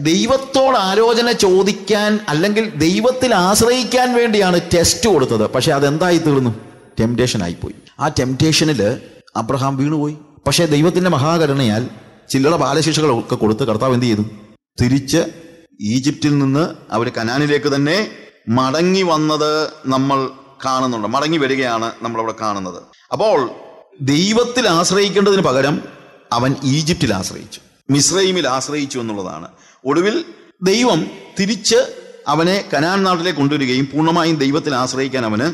ദൈവത്തോട് ആലോചന ചോദിക്കാൻ അല്ലെങ്കിൽ ദൈവത്തിൽ ആശ്രയിക്കാൻ വേണ്ടിയാണ് ടെസ്റ്റ് കൊടുത്തത്. പക്ഷെ അതെന്തായി തീർന്നു? ടെംപ്റ്റേഷൻ ആയിപ്പോയി. ആ ടെംപ്റ്റേഷനിൽ അബ്രഹാം വീണുപോയി. പക്ഷേ ദൈവത്തിന്റെ മഹാകരുണയാൽ ചില്ലറ ബാലശിക്ഷകളൊക്കെ കൊടുത്ത് കർത്താവ് എന്ത് ചെയ്തു? തിരിച്ച് ഈജിപ്തിൽ നിന്ന് അവർ കനാനിലേക്ക് തന്നെ മടങ്ങി വന്നത് നമ്മൾ കാണുന്നുണ്ട്. മടങ്ങി വരികയാണ് നമ്മളവിടെ കാണുന്നത്. അപ്പോൾ ദൈവത്തിൽ ആശ്രയിക്കേണ്ടതിന് പകരം അവൻ ഈജിപ്തിൽ ആശ്രയിച്ചു. മിസ്രൈമിൽ ആശ്രയിച്ചു എന്നുള്ളതാണ്. ഒടുവിൽ ദൈവം തിരിച്ച് അവനെ കനാൻ നാട്ടിലേക്ക് കൊണ്ടുവരികയും പൂർണമായും ദൈവത്തിൽ ആശ്രയിക്കാൻ അവന്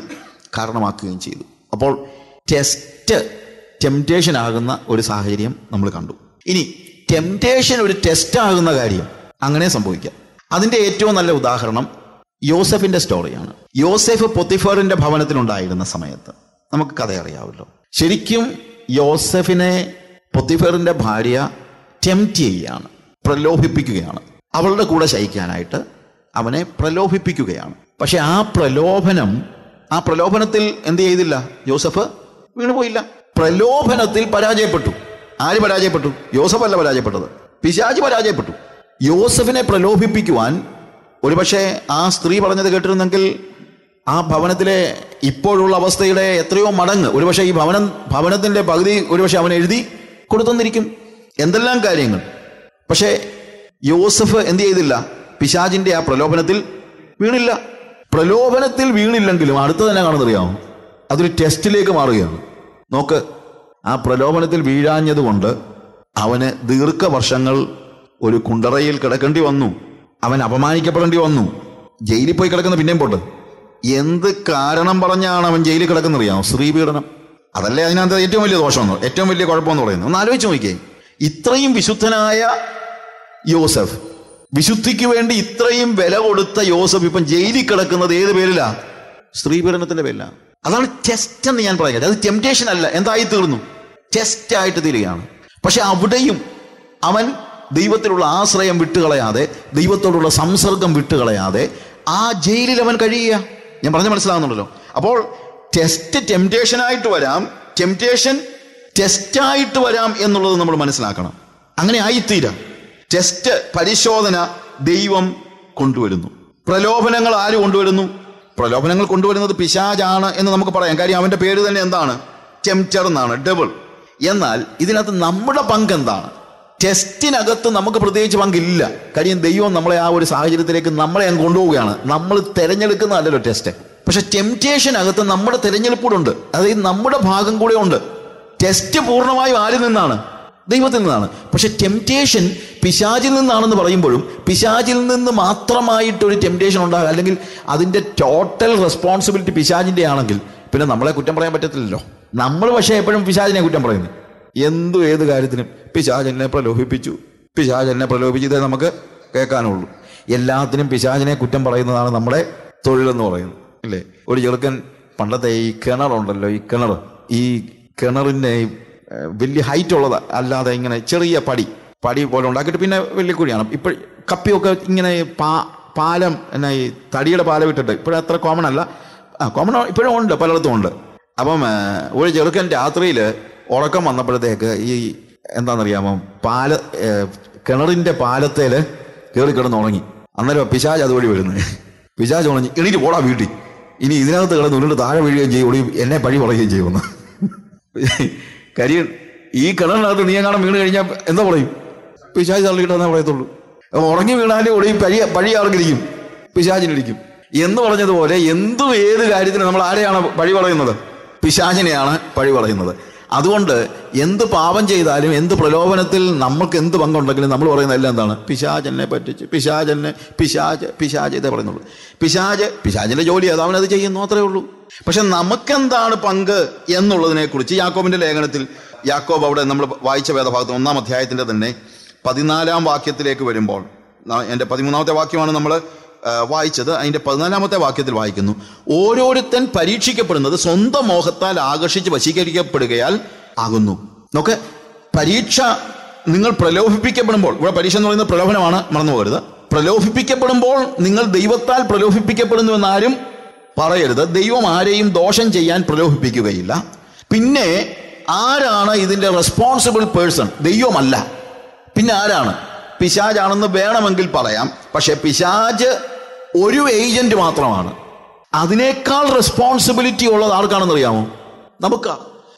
കാരണമാക്കുകയും ചെയ്തു. അപ്പോൾ ടെസ്റ്റ് ടെംപ്റ്റേഷൻ ആകുന്ന ഒരു സാഹചര്യം നമ്മൾ കണ്ടു. ഇനി ടെംപ്റ്റേഷൻ ഒരു ടെസ്റ്റ് ആകുന്ന കാര്യം അങ്ങനെ സംഭവിക്കാം. അതിന്റെ ഏറ്റവും നല്ല ഉദാഹരണം യോസഫിന്റെ സ്റ്റോറിയാണ് യോസെഫ് പൊത്തിഫറിന്റെ ഭവനത്തിലുണ്ടായിരുന്ന സമയത്ത്. നമുക്ക് കഥ അറിയാമല്ലോ. ശരിക്കും യോസഫിനെ പൊത്തിഫറിന്റെ ഭാര്യ ടെംപ്റ്റ് ചെയ്യുകയാണ്. പ്രലോഭിപ്പിക്കുകയാണ്. അവളുടെ കൂടെ ശയിക്കാനായിട്ട് അവനെ പ്രലോഭിപ്പിക്കുകയാണ്. പക്ഷെ ആ പ്രലോഭനം ആ പ്രലോഭനത്തിൽ എന്ത് ചെയ്തില്ല? ജോസഫ് വീണുപോയില്ല പ്രലോഭനത്തിൽ പരാജയപ്പെട്ടു. ആര് പരാജയപ്പെട്ടു? ജോസഫ് അല്ല പരാജയപ്പെട്ടത്. പിശാജ് പരാജയപ്പെട്ടു. യോസഫിനെ പ്രലോഭിപ്പിക്കുവാൻ ഒരുപക്ഷെ ആ സ്ത്രീ പറഞ്ഞത് കേട്ടിരുന്നെങ്കിൽ ആ ഭവനത്തിലെ ഇപ്പോഴുള്ള അവസ്ഥയുടെ എത്രയോ മടങ്ങ് ഒരുപക്ഷെ ഈ ഭവനം ഭവനത്തിന്റെ പകുതി ഒരുപക്ഷെ അവൻ എഴുതി കൊടുത്തെന്നിരിക്കും. എന്തെല്ലാം കാര്യങ്ങൾ? പക്ഷേ യോസഫ് എന്ത് ചെയ്തില്ല? പിശാജിന്റെ ആ പ്രലോഭനത്തിൽ വീണില്ല. പ്രലോഭനത്തിൽ വീണില്ലെങ്കിലും അടുത്ത് തന്നെ കാണുന്നറിയാമോ അതൊരു ടെസ്റ്റിലേക്ക് മാറുകയാണ്. നോക്ക് ആ പ്രലോഭനത്തിൽ വീഴാഞ്ഞതുകൊണ്ട് അവന് ദീർഘവർഷങ്ങൾ ഒരു കുണ്ടറയിൽ കിടക്കേണ്ടി വന്നു. അവൻ അപമാനിക്കപ്പെടേണ്ടി വന്നു. ജയിലിൽ പോയി കിടക്കുന്ന പിന്നെയും പോട്ട്. എന്ത് കാരണം പറഞ്ഞാണ് അവൻ ജയിലിൽ കിടക്കുന്നറിയാമോ? സ്ത്രീപീഡനം. അതല്ലേ അതിനകത്ത് ഏറ്റവും വലിയ ദോഷമെന്ന് ഏറ്റവും വലിയ കുഴപ്പമെന്ന് പറയുന്നത്? ഒന്ന് ആലോചിച്ച് നോക്കിയേ. ഇത്രയും വിശുദ്ധനായ യോസഫ്. വിശുദ്ധിക്ക് വേണ്ടി ഇത്രയും വില കൊടുത്ത യോസഫ് ഇപ്പം ജയിലിൽ കിടക്കുന്നത് ഏത് പേരിലാ? സ്ത്രീപീഡനത്തിന്റെ പേരിലാണ് അതാണ് ടെസ്റ്റ് എന്ന് ഞാൻ പറയുന്നത്. അത് ടെംപ്റ്റേഷൻ അല്ല. എന്തായി തീർന്നു ടെസ്റ്റ് ആയിട്ട് തീരുകയാണ്. പക്ഷെ അവിടെയും അവൻ ദൈവത്തിലുള്ള ആശ്രയം വിട്ടുകളയാതെ ദൈവത്തോടുള്ള സംസർഗം വിട്ടുകളയാതെ ആ ജയിലിൽ അവൻ കഴിയുക. ഞാൻ പറഞ്ഞ മനസ്സിലാകുന്നുണ്ടല്ലോ അപ്പോൾ ടെസ്റ്റ് ടെംപ്റ്റേഷനായിട്ട് വരാം ടെംപ്റ്റേഷൻ ടെസ്റ്റായിട്ട് വരാം എന്നുള്ളത് നമ്മൾ മനസ്സിലാക്കണം. അങ്ങനെ ആയിത്തീരാം. ടെസ്റ്റ് പരിശോധന ദൈവം കൊണ്ടുവരുന്നു. പ്രലോഭനങ്ങൾ ആര് കൊണ്ടുവരുന്നു? പ്രലോഭനങ്ങൾ കൊണ്ടുവരുന്നത് പിശാജാണ് എന്ന് നമുക്ക് പറയാം. കാര്യം അവന്റെ പേര് തന്നെ എന്താണ്? ടെംറ്റർ എന്നാണ് ഡബിൾ എന്നാൽ ഇതിനകത്ത് നമ്മുടെ പങ്ക് എന്താണ്? ടെസ്റ്റിനകത്ത് നമുക്ക് പ്രത്യേകിച്ച് പങ്കില്ല. കാര്യം ദൈവം നമ്മളെ ആ ഒരു സാഹചര്യത്തിലേക്ക് നമ്മളെ അങ്ങ് കൊണ്ടുപോവുകയാണ്. നമ്മൾ തിരഞ്ഞെടുക്കുന്നതല്ലല്ലോ ടെസ്റ്റ് പക്ഷെ അകത്ത് നമ്മുടെ തിരഞ്ഞെടുപ്പൂടുണ്ട്. അതായത് നമ്മുടെ ഭാഗം കൂടെ ഉണ്ട്. ടെസ്റ്റ് പൂർണമായും ആരിൽ നിന്നാണ്? ദൈവത്തിൽ നിന്നാണ്. പക്ഷെ ടെംപ്റ്റേഷൻ പിശാചിൽ നിന്നാണെന്ന് പറയുമ്പോഴും പിശാചിൽ നിന്ന് മാത്രമായിട്ടൊരു ടെംപ്റ്റേഷൻ ഉണ്ടാകുക. അല്ലെങ്കിൽ അതിന്റെ ടോട്ടൽ റെസ്പോൺസിബിലിറ്റി പിശാചിന്റെ ആണെങ്കിൽ പിന്നെ നമ്മളെ കുറ്റം പറയാൻ പറ്റത്തില്ലല്ലോ. നമ്മൾ പക്ഷേ എപ്പോഴും പിശാചിനെ കുറ്റം പറയുന്നു എന്തു ഏത് കാര്യത്തിനും പിശാചനെ പ്രലോഭിപ്പിച്ചു. പിശാചനെ പ്രലോഭിച്ചു ഇതേ നമുക്ക് കേൾക്കാനുള്ളൂ. എല്ലാത്തിനും പിശാചിനെ കുറ്റം പറയുന്നതാണ് നമ്മുടെ തൊഴിലെന്ന് പറയുന്നത്. അല്ലേ? ഒരു ചെറുക്കൻ പണ്ടത്തെ ഈ കിണറുണ്ടല്ലോ ഈ കിണർ. ഈ കിണറിന്റെ വലിയ ഹൈറ്റ് ഉള്ളത്. അല്ലാതെ ഇങ്ങനെ ചെറിയ പടി. പടി പോലെ ഉണ്ടാക്കിയിട്ട് പിന്നെ വലിയ കുഴിയാണ്. ഇപ്പോൾ കപ്പിയൊക്കെ ഇങ്ങനെ പാ പാലം എന്നാ ഈ തടിയുടെ പാലം ഇട്ടിട്ട് ഇപ്പോഴും അത്ര കോമൺ അല്ല. കോമൺ ഇപ്പോഴും ഉണ്ട് പലയിടത്തും ഉണ്ട്. അപ്പം ഒരു ചെറുക്കൻ രാത്രിയിൽ ഉറക്കം വന്നപ്പോഴത്തേക്ക് ഈ എന്താണെന്നറിയാമോ പാല കിണറിന്റെ പാലത്തേൽ കയറി കിടന്ന് ഉറങ്ങി അന്നേരം പിശാജ് അതുവഴി വരുന്നത് പിശാജ് ഉണങ്ങി എണീറ്റ് പോടാ വീട്ടിൽ. ഇനി ഇതിനകത്ത് കിടന്ന് ഉരുണ്ട് താഴെ വീഴുകയും ചെയ്യും ഒളി എന്നെ പഴി പറയുകയും ചെയ്യുമെന്ന്. കാര്യം ഈ കിണറിനകത്ത് നീ എങ്ങാനും വീണ് കഴിഞ്ഞാൽ എന്താ പറയും? പിശാജ് തള്ളിയിട്ടെന്നേ പറയത്തുള്ളൂ ഉറങ്ങി വീണാലും ഒളി പഴി പഴി ആർക്കിരിക്കും പിശാചിനിരിക്കും. എന്ന് പറഞ്ഞതുപോലെ എന്തും ഏത് കാര്യത്തിനും നമ്മൾ ആരെയാണ് പഴി പറയുന്നത് പിശാചിനെയാണ് പഴി പറയുന്നത് അതുകൊണ്ട് എന്ത് പാപം ചെയ്താലും എന്ത് പ്രലോഭനത്തിൽ നമുക്ക് എന്ത് പങ്കുണ്ടെങ്കിലും നമ്മൾ പറയുന്ന എല്ലാം എന്താണ്? പിശാചനെ പറ്റിച്ച് പിശാചനെ പിശാജ് പിശാജ് ഇതേ പറയുന്നുള്ളൂ. പിശാജ് പിശാചിന്റെ ജോലി അത് അവനത് ചെയ്യുന്നു അത്രേ ഉള്ളൂ. പക്ഷെ നമുക്കെന്താണ് പങ്ക് എന്നുള്ളതിനെക്കുറിച്ച് യാക്കോബിന്റെ ലേഖനത്തിൽ യാക്കോബ് അവിടെ നമ്മൾ വായിച്ച വേദഭാഗത്ത് ഒന്നാം അധ്യായത്തിന്റെ തന്നെ പതിനാലാം വാക്യത്തിലേക്ക് വരുമ്പോൾ എന്റെ പതിമൂന്നാമത്തെ വാക്യമാണ് നമ്മൾ വായിച്ചത്. അതിന്റെ പതിനാലാമത്തെ വാക്യത്തിൽ വായിക്കുന്നു. ഓരോരുത്തൻ പരീക്ഷിക്കപ്പെടുന്നത് സ്വന്തം മോഹത്താൽ ആകർഷിച്ച് വശീകരിക്കപ്പെടുകയാൽ ആകുന്നു. നോക്കെ പരീക്ഷ നിങ്ങൾ പ്രലോഭിപ്പിക്കപ്പെടുമ്പോൾ ഇവിടെ പരീക്ഷ എന്ന് പറയുന്നത് പ്രലോഭനമാണ് മറന്നു പോകരുത്. പ്രലോഭിപ്പിക്കപ്പെടുമ്പോൾ നിങ്ങൾ ദൈവത്താൽ പ്രലോഭിപ്പിക്കപ്പെടുന്നു എന്നാരും പറയരുത്. ദൈവം ആരെയും ദോഷം ചെയ്യാൻ പ്രലോഭിപ്പിക്കുകയില്ല. പിന്നെ ആരാണ് ഇതിന്റെ റെസ്പോൺസിബിൾ പേഴ്സൺ ദൈവമല്ല. പിന്നെ ആരാണ്? പിശാജാണെന്ന് വേണമെങ്കിൽ പറയാം. പക്ഷെ പിശാജ് ഒരു ഏജന്റ് മാത്രമാണ്. അതിനേക്കാൾ റെസ്പോൺസിബിലിറ്റി ഉള്ളത് ആർക്കാണെന്ന് അറിയാമോ? നമുക്ക്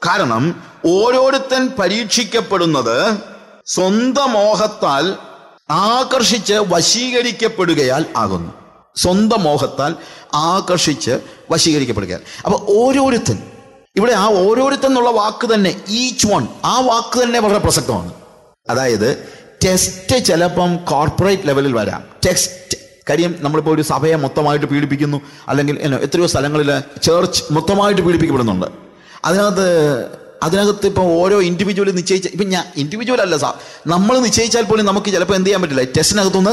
കാരണം ഓരോരുത്തൻ പരീക്ഷിക്കപ്പെടുന്നത് സ്വന്തം മോഹത്താൽ ആകർഷിച്ച് വശീകരിക്കപ്പെടുകയാൽ ആകുന്നു. സ്വന്തം മോഹത്താൽ ആകർഷിച്ച് വശീകരിക്കപ്പെടുകയാൽ. അപ്പൊ ഓരോരുത്തൻ ഇവിടെ ആ ഓരോരുത്തൻ എന്നുള്ള വാക്ക് തന്നെ ഈച്ച് വൺ ആ വാക്ക് തന്നെ വളരെ പ്രസക്തമാണ്. അതായത് ടെസ്റ്റ് ചിലപ്പം കോർപ്പറേറ്റ് ലെവലിൽ വരാം. ടെസ്റ്റ് കാര്യം നമ്മളിപ്പോൾ ഒരു സഭയെ മൊത്തമായിട്ട് പീഡിപ്പിക്കുന്നു അല്ലെങ്കിൽ എത്രയോ സ്ഥലങ്ങളിൽ ചേർച്ച് മൊത്തമായിട്ട് പീഡിപ്പിക്കപ്പെടുന്നുണ്ട്. അതിനകത്ത് അതിനകത്ത് ഇപ്പോൾ ഓരോ ഇൻഡിവിജ്വൽ നിശ്ചയിച്ച ഇപ്പം ഞാൻ ഇൻഡിവിജ്വൽ അല്ല സാർ നമ്മൾ നിശ്ചയിച്ചാൽ പോലും നമുക്ക് ചിലപ്പോൾ എന്ത് ചെയ്യാൻ പറ്റില്ല. ടെസ്റ്റിനകത്തുനിന്ന്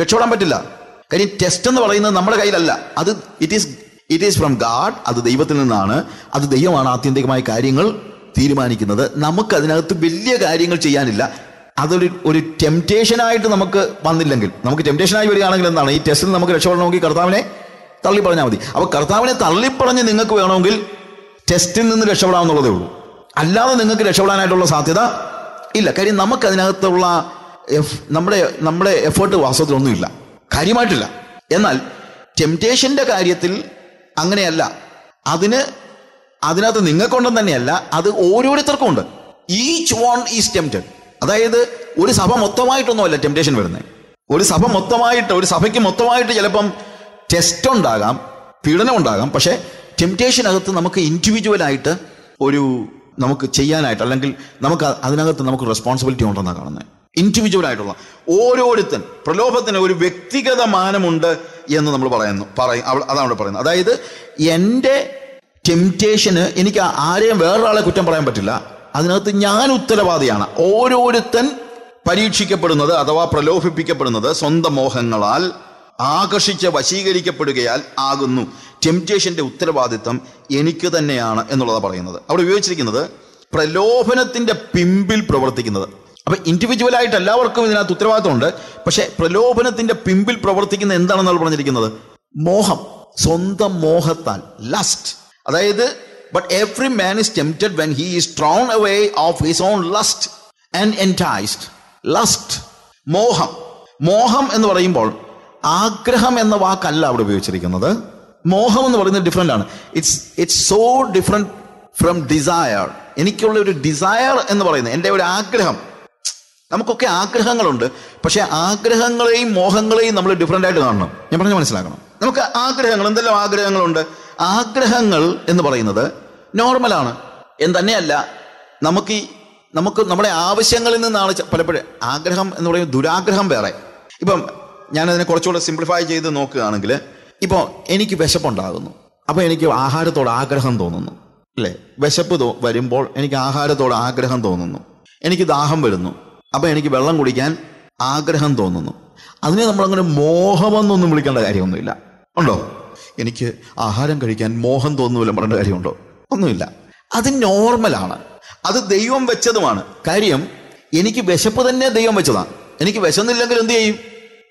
രക്ഷപ്പെടാൻ പറ്റില്ല. കാര്യം ടെസ്റ്റ് എന്ന് പറയുന്നത് നമ്മുടെ കയ്യിലല്ല. അത് it is it is from God അത് ദൈവത്തിൽ നിന്നാണ്. അത് ദൈവമാണ് ആത്യന്തികമായ കാര്യങ്ങൾ. തീരുമാനിക്കുന്നത്. നമുക്ക് അതിനകത്ത് വലിയ കാര്യങ്ങൾ ചെയ്യാനില്ല. അതൊരു ഒരു ടെംപ്റ്റേഷനായിട്ട് നമുക്ക് വന്നില്ലെങ്കിൽ നമുക്ക് ടെംപ്റ്റേഷനായി വരികയാണെങ്കിൽ എന്താണ്? ഈ ടെസ്റ്റിൽ നമുക്ക് രക്ഷപ്പെടണമെങ്കിൽ കർത്താവിനെ തള്ളി പറഞ്ഞാൽ മതി. അപ്പോൾ കർത്താവിനെ തള്ളിപ്പറഞ്ഞ് നിങ്ങൾക്ക് വേണമെങ്കിൽ ടെസ്റ്റിൽ നിന്ന് രക്ഷപ്പെടാമെന്നുള്ളതേ ഉള്ളൂ. അല്ലാതെ നിങ്ങൾക്ക് രക്ഷപ്പെടാനായിട്ടുള്ള സാധ്യത ഇല്ല. കാര്യം നമുക്ക് അതിനകത്തുള്ള എഫ് നമ്മുടെ നമ്മുടെ എഫേർട്ട് വാസ്തവത്തിലൊന്നുമില്ല കാര്യമായിട്ടില്ല. എന്നാൽ ടെംപ്റ്റേഷന്റെ കാര്യത്തിൽ അങ്ങനെയല്ല. അതിന് അതിനകത്ത് നിങ്ങൾക്കുണ്ടെന്ന് തന്നെയല്ല അത് ഓരോരുത്തർക്കും ഉണ്ട് ഈച്ച് വൺ ഈസ് ടെംപ്റ്റഡ് അതായത് ഒരു സഭ മൊത്തമായിട്ടൊന്നുമല്ല ടെംപ്റ്റേഷൻ വരുന്നത് ഒരു സഭ മൊത്തമായിട്ട് ഒരു സഭയ്ക്ക് മൊത്തമായിട്ട് ചിലപ്പം ടെസ്റ്റ് ഉണ്ടാകാം പീഡനം ഉണ്ടാകാം പക്ഷേ ടെംപ്റ്റേഷനകത്ത് നമുക്ക് ഇൻഡിവിജ്വലായിട്ട് ഒരു നമുക്ക് ചെയ്യാനായിട്ട് അല്ലെങ്കിൽ നമുക്ക് അതിനകത്ത് നമുക്ക് റെസ്പോൺസിബിലിറ്റി ഉണ്ടെന്നാണ് കാണുന്നത് ഇൻഡിവിജ്വൽ ആയിട്ടുള്ള ഓരോരുത്തൻ പ്രലോഭത്തിന് ഒരു വ്യക്തിഗത മാനമുണ്ട് എന്ന് നമ്മൾ പറയുന്നു പറയും അതാണ് പറയുന്നത്. അതായത് എന്റെ ടെംപ്റ്റേഷന് എനിക്ക് ആരെയും വേറൊരാളെ കുറ്റം പറയാൻ പറ്റില്ല. അതിനകത്ത് ഞാൻ ഉത്തരവാദിയാണ്. ഓരോരുത്തൻ പരീക്ഷിക്കപ്പെടുന്നത് അഥവാ പ്രലോഭിപ്പിക്കപ്പെടുന്നത് സ്വന്തം മോഹങ്ങളാൽ ആകർഷിച്ച് വശീകരിക്കപ്പെടുകയാൽ ആകുന്നു. ടെംപ്റ്റേഷന്റെ ഉത്തരവാദിത്തം എനിക്ക് തന്നെയാണ് എന്നുള്ളതാണ് പറയുന്നത്. അവിടെ ഉപയോഗിച്ചിരിക്കുന്നത് പ്രലോഭനത്തിന്റെ പിമ്പിൽ പ്രവർത്തിക്കുന്നത്. അപ്പൊ ഇൻഡിവിജ്വൽ ആയിട്ട് എല്ലാവർക്കും ഇതിനകത്ത് ഉത്തരവാദിത്തമുണ്ട്. പക്ഷേ പ്രലോഭനത്തിന്റെ പിമ്പിൽ പ്രവർത്തിക്കുന്ന എന്താണെന്നാണ് പറഞ്ഞിരിക്കുന്നത്? മോഹം. സ്വന്തം മോഹത്താൽ. ലസ്റ്റ് അതായത് but every man is tempted when he is drawn away of his own lust and enticed lust മോഹം. മോഹം എന്ന് പറയുമ്പോൾ ആഗ്രഹം എന്ന വാക്കല്ല അവിടെ ഉപയോഗിച്ചിരിക്കുന്നത്. മോഹം എന്ന് പറയുന്നത് ഡിഫറെന്റ് ആണ്. It's it's so different from desire എനിക്കുള്ള ഒരു ഡിസയർ എന്ന് പറയുന്നത് എന്റെ ഒരു ആഗ്രഹം. നമുക്കൊക്കെ ആഗ്രഹങ്ങളുണ്ട് പക്ഷേ ആഗ്രഹങ്ങളെയും മോഹങ്ങളെയും നമ്മൾ ഡിഫറെന്റ് ആയിട്ട് കാണണം. ഞാൻ പറഞ്ഞ് മനസ്സിലാക്കണം. നമുക്ക് ആഗ്രഹങ്ങൾ എന്തെല്ലാം ആഗ്രഹങ്ങളുണ്ട്? ആഗ്രഹങ്ങൾ എന്ന് പറയുന്നത് നോർമലാണ്. എന്ന് തന്നെയല്ല നമുക്ക് നമുക്ക് നമ്മുടെ ആവശ്യങ്ങളിൽ നിന്നാണ് പലപ്പോഴും ആഗ്രഹം എന്ന് പറയുന്നത് ദുരാഗ്രഹം വേറെ. ഇപ്പം ഞാനതിനെ കുറച്ചുകൂടെ സിംപ്ലിഫൈ ചെയ്ത് നോക്കുകയാണെങ്കിൽ ഇപ്പോൾ എനിക്ക് വിശപ്പുണ്ടാകുന്നു. അപ്പോൾ എനിക്ക് ആഹാരത്തോട് ആഗ്രഹം തോന്നുന്നു. അല്ലേ? വിശപ്പ് തോ വരുമ്പോൾ എനിക്ക് ആഹാരത്തോട് ആഗ്രഹം തോന്നുന്നു. എനിക്ക് ദാഹം വരുന്നു. അപ്പോൾ എനിക്ക് വെള്ളം കുടിക്കാൻ ആഗ്രഹം തോന്നുന്നു. അതിനെ നമ്മളങ്ങനെ മോഹമെന്നൊന്നും വിളിക്കേണ്ട കാര്യമൊന്നുമില്ല. ഉണ്ടോ? എനിക്ക് ആഹാരം കഴിക്കാൻ മോഹം തോന്നുന്നില്ല പറഞ്ഞ കാര്യമുണ്ടോ? ഒന്നുമില്ല. അത് നോർമലാണ് അത് ദൈവം വെച്ചതുമാണ്. കാര്യം എനിക്ക് വിശപ്പ് തന്നെ ദൈവം വെച്ചതാണ്. എനിക്ക് വിശന്നില്ലെങ്കിൽ എന്ത് ചെയ്യും?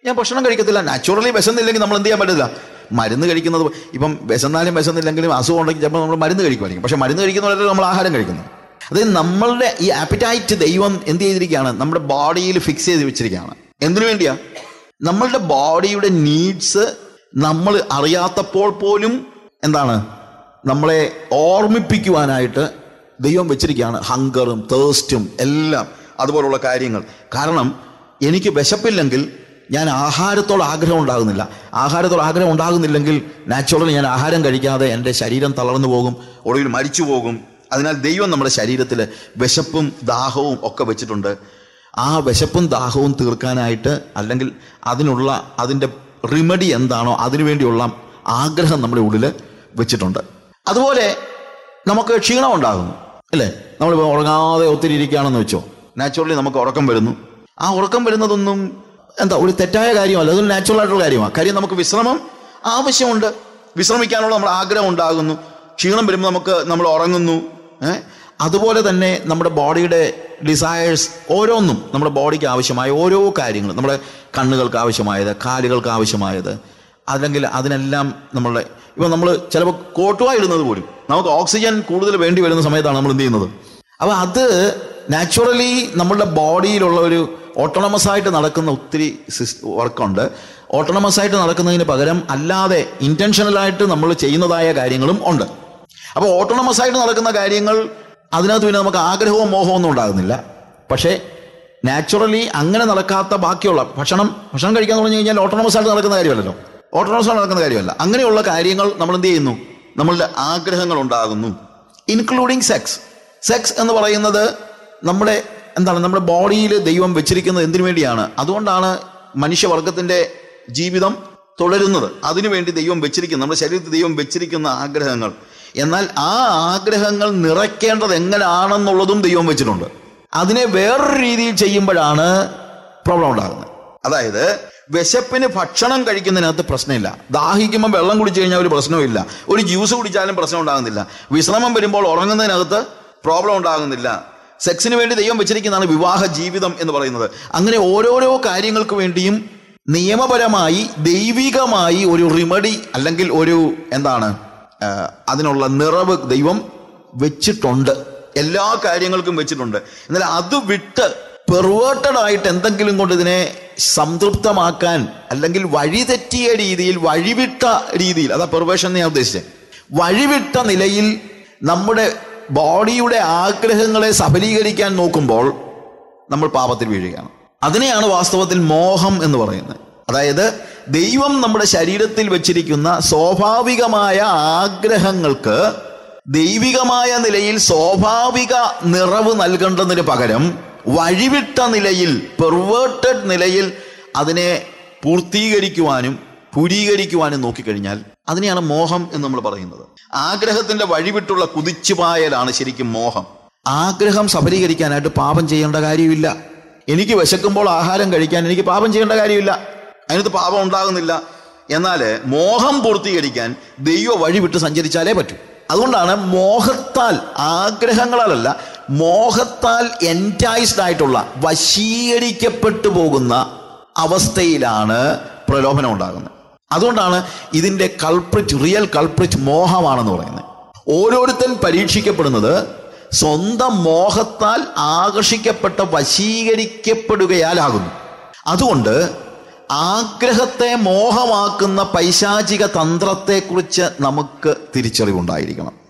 ഞാൻ ഭക്ഷണം കഴിക്കത്തില്ല. നാച്ചുറലി വിശന്നില്ലെങ്കിൽ നമ്മൾ എന്ത് ചെയ്യാൻ പറ്റില്ല മരുന്ന് കഴിക്കുന്നത് ഇപ്പം വിശന്നാലും വിശന്നില്ലെങ്കിലും അസുഖം ഉണ്ടെങ്കിൽ ചിലപ്പോൾ നമ്മൾ മരുന്ന് കഴിക്കുമായിരിക്കും. പക്ഷെ മരുന്ന് കഴിക്കുന്നവരെ നമ്മൾ ആഹാരം കഴിക്കുന്നു അത് നമ്മളുടെ ഈ ആപ്പിറ്റൈറ്റ് ദൈവം എന്ത് ചെയ്തിരിക്കുകയാണ്? നമ്മുടെ ബോഡിയിൽ ഫിക്സ് ചെയ്ത് വെച്ചിരിക്കുകയാണ്. എന്തിനു വേണ്ടിയാ? നമ്മളുടെ ബോഡിയുടെ നീഡ്സ് നമ്മൾ അറിയാത്തപ്പോൾ പോലും എന്താണ്? നമ്മളെ ഓർമ്മിപ്പിക്കുവാനായിട്ട് ദൈവം വെച്ചിരിക്കുകയാണ്. ഹങ്കറും തേസ്റ്റും എല്ലാം അതുപോലുള്ള കാര്യങ്ങൾ. കാരണം എനിക്ക് വിശപ്പില്ലെങ്കിൽ ഞാൻ ആഹാരത്തോട് ആഗ്രഹം ഉണ്ടാകുന്നില്ല. ആഹാരത്തോട് ആഗ്രഹം ഉണ്ടാകുന്നില്ലെങ്കിൽ നാച്ചുറലി ഞാൻ ആഹാരം കഴിക്കാതെ എന്റെ ശരീരം തളർന്നു പോകും ഒടുവിൽ മരിച്ചു പോകും. അതിനാൽ ദൈവം നമ്മുടെ ശരീരത്തിൽ വിശപ്പും ദാഹവും ഒക്കെ വെച്ചിട്ടുണ്ട്. ആ വിശപ്പും ദാഹവും തീർക്കാനായിട്ട് അല്ലെങ്കിൽ അതിനുള്ള അതിന്റെ റിമഡി എന്താണോ അതിനുവേണ്ടിയുള്ള ആഗ്രഹം നമ്മുടെ ഉള്ളിൽ വെച്ചിട്ടുണ്ട്. അതുപോലെ നമുക്ക് ക്ഷീണം ഉണ്ടാകുന്നു അല്ലേ? നമ്മളിപ്പോൾ ഉറങ്ങാതെ ഒത്തിരി ഇരിക്കുകയാണെന്ന് വെച്ചോ നാച്ചുറലി നമുക്ക് ഉറക്കം വരുന്നു. ആ ഉറക്കം വരുന്നതൊന്നും എന്താ ഒരു തെറ്റായ കാര്യമല്ല അതൊരു നാച്ചുറൽ ആയിട്ടുള്ള കാര്യമാണ്. കാര്യം നമുക്ക് വിശ്രമം ആവശ്യമുണ്ട്. വിശ്രമിക്കാനുള്ള നമ്മുടെ ആഗ്രഹം ഉണ്ടാകുന്നു. ക്ഷീണം വരുമ്പോൾ നമുക്ക് നമ്മൾ ഉറങ്ങുന്നു ഏ? അതുപോലെ തന്നെ നമ്മുടെ ബോഡിയുടെ ഡിസയേഴ്സ് ഓരോന്നും നമ്മുടെ ബോഡിക്ക് ആവശ്യമായ ഓരോ കാര്യങ്ങളും നമ്മുടെ കണ്ണുകൾക്ക് ആവശ്യമായത് കാലുകൾക്ക് ആവശ്യമായത് അല്ലെങ്കിൽ അതിനെല്ലാം നമ്മളുടെ ഇപ്പം നമ്മൾ ചിലപ്പോൾ കോട്ടുവായി ഇടുന്നത് പോലും നമുക്ക് ഓക്സിജൻ കൂടുതൽ വേണ്ടി വരുന്ന സമയത്താണ് നമ്മൾ എന്ത് ചെയ്യുന്നത്? അപ്പോൾ അത് നാച്ചുറലി നമ്മളുടെ ബോഡിയിലുള്ള ഒരു ഓട്ടോണമസ് ആയിട്ട് നടക്കുന്ന ഒത്തിരി വർക്കുണ്ട്. ഓട്ടോണമസ് ആയിട്ട് നടക്കുന്നതിന് പകരം അല്ലാതെ ഇന്റൻഷനലായിട്ട് നമ്മൾ ചെയ്യുന്നതായ കാര്യങ്ങളും ഉണ്ട്. അപ്പോൾ ഓട്ടോണമസ് ആയിട്ട് നടക്കുന്ന കാര്യങ്ങൾ അതിനകത്ത് പിന്നെ നമുക്ക് ആഗ്രഹവും മോഹവും ഒന്നും ഉണ്ടാകുന്നില്ല. പക്ഷേ നാച്ചുറലി അങ്ങനെ നടക്കാത്ത ബാക്കിയുള്ള ഭക്ഷണം ഭക്ഷണം കഴിക്കാൻ പറഞ്ഞു കഴിഞ്ഞാൽ ഓട്ടോണോമസ് ആയിട്ട് നടക്കുന്ന കാര്യമല്ലല്ലോ. ഓട്ടോണോമസ് ആയിട്ട് നടക്കുന്ന കാര്യമല്ല. അങ്ങനെയുള്ള കാര്യങ്ങൾ നമ്മൾ എന്ത് ചെയ്യുന്നു? നമ്മളുടെ ആഗ്രഹങ്ങൾ ഉണ്ടാകുന്നു. ഇൻക്ലൂഡിങ് സെക്സ് സെക്സ് എന്ന് പറയുന്നത് നമ്മുടെ എന്താണ് നമ്മുടെ ബോഡിയിൽ ദൈവം വെച്ചിരിക്കുന്നത് എന്തിനു വേണ്ടിയാണ്? അതുകൊണ്ടാണ് മനുഷ്യവർഗത്തിന്റെ ജീവിതം തുടരുന്നത്. അതിനുവേണ്ടി ദൈവം വെച്ചിരിക്കുന്ന. നമ്മുടെ ശരീരത്തിൽ ദൈവം വെച്ചിരിക്കുന്ന ആഗ്രഹങ്ങൾ. എന്നാൽ ആ ആഗ്രഹങ്ങൾ നിറയ്ക്കേണ്ടത് എങ്ങനെയാണെന്നുള്ളതും ദൈവം വെച്ചിട്ടുണ്ട്. അതിനെ വേറൊരു രീതിയിൽ ചെയ്യുമ്പോഴാണ് പ്രോബ്ലം ഉണ്ടാകുന്നത്. അതായത് വിശപ്പിന് ഭക്ഷണം കഴിക്കുന്നതിനകത്ത് പ്രശ്നമില്ല. ദാഹിക്കുമ്പോൾ വെള്ളം കുടിച്ചു കഴിഞ്ഞാൽ ഒരു പ്രശ്നവുമില്ല ഒരു ജ്യൂസ് കുടിച്ചാലും പ്രശ്നം ഉണ്ടാകുന്നില്ല. വിശ്രമം വരുമ്പോൾ ഉറങ്ങുന്നതിനകത്ത് പ്രോബ്ലം ഉണ്ടാകുന്നില്ല. സെക്സിന് വേണ്ടി ദൈവം വെച്ചിരിക്കുന്നതാണ് വിവാഹ ജീവിതം എന്ന് പറയുന്നത്. അങ്ങനെ ഓരോരോ കാര്യങ്ങൾക്ക് വേണ്ടിയും നിയമപരമായി ദൈവികമായി ഒരു റിമഡി അല്ലെങ്കിൽ ഒരു എന്താണ് അതിനുള്ള നിറവ് ദൈവം വെച്ചിട്ടുണ്ട്. എല്ലാ കാര്യങ്ങൾക്കും വെച്ചിട്ടുണ്ട്. എന്നാൽ അത് വിട്ട് പെർവേർട്ടഡ് ആയിട്ട് എന്തെങ്കിലും കൊണ്ട് ഇതിനെ സംതൃപ്തമാക്കാൻ അല്ലെങ്കിൽ വഴിതെറ്റിയ രീതിയിൽ വഴിവിട്ട രീതിയിൽ അതാ പെർവേഷൻ എന്ന് ഞാൻ ഉദ്ദേശിച്ചത് വഴിവിട്ട നിലയിൽ നമ്മുടെ ബോഡിയുടെ ആഗ്രഹങ്ങളെ സഫലീകരിക്കാൻ നോക്കുമ്പോൾ നമ്മൾ പാപത്തിൽ വീഴുകയാണ്. അതിനെയാണ് വാസ്തവത്തിൽ മോഹം എന്ന് പറയുന്നത്. അതായത് ദൈവം നമ്മുടെ ശരീരത്തിൽ വച്ചിരിക്കുന്ന സ്വാഭാവികമായ ആഗ്രഹങ്ങൾക്ക് ദൈവികമായ നിലയിൽ സ്വാഭാവിക നിറവ് നൽകേണ്ടതിന് പകരം വഴിവിട്ട നിലയിൽ പെർവേർട്ടഡ് നിലയിൽ അതിനെ പൂർത്തീകരിക്കുവാനും പൂരീകരിക്കുവാനും നോക്കിക്കഴിഞ്ഞാൽ അതിനെയാണ് മോഹം എന്ന് നമ്മൾ പറയുന്നത്. ആഗ്രഹത്തിന്റെ വഴിവിട്ടുള്ള കുതിച്ചുപായലാണ് ശരിക്കും മോഹം. ആഗ്രഹം സഫലീകരിക്കാനായിട്ട് പാപം ചെയ്യേണ്ട കാര്യമില്ല. എനിക്ക് വിശക്കുമ്പോൾ ആഹാരം കഴിക്കാൻ എനിക്ക് പാപം ചെയ്യേണ്ട കാര്യമില്ല. അതിനകത്ത് പാപം ഉണ്ടാകുന്നില്ല. എന്നാൽ മോഹം പൂർത്തീകരിക്കാൻ ദൈവ വഴി വിട്ട് സഞ്ചരിച്ചാലേ പറ്റൂ. അതുകൊണ്ടാണ് മോഹത്താൽ ആഗ്രഹങ്ങളാലല്ല മോഹത്താൽ എന്റൈസ്ഡ് ആയിട്ടുള്ള വശീകരിക്കപ്പെട്ടു പോകുന്ന അവസ്ഥയിലാണ് പ്രലോഭനം ഉണ്ടാകുന്നത്. അതുകൊണ്ടാണ് ഇതിന്റെ കൾപ്രിറ്റ് റിയൽ കൾപ്രിറ്റ് മോഹമാണെന്ന് പറയുന്നത്. ഓരോരുത്തൻ പരീക്ഷിക്കപ്പെടുന്നത് സ്വന്തം മോഹത്താൽ ആകർഷിക്കപ്പെട്ട വശീകരിക്കപ്പെടുകയാലാകുന്നു. അതുകൊണ്ട് ആഗ്രഹത്തെ മോഹമാക്കുന്ന പൈശാചിക തന്ത്രത്തെക്കുറിച്ച് നമുക്ക് തിരിച്ചറിവുണ്ടായിരിക്കണം.